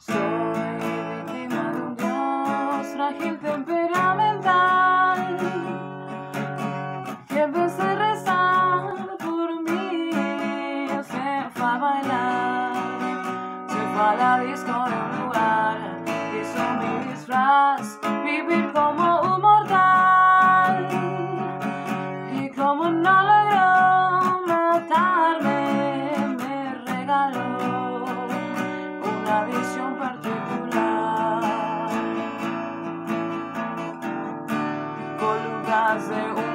Soy víctima de un dios frágil temperamental que de rezar por mí se fue a bailar, se fue a la disco particular, con de un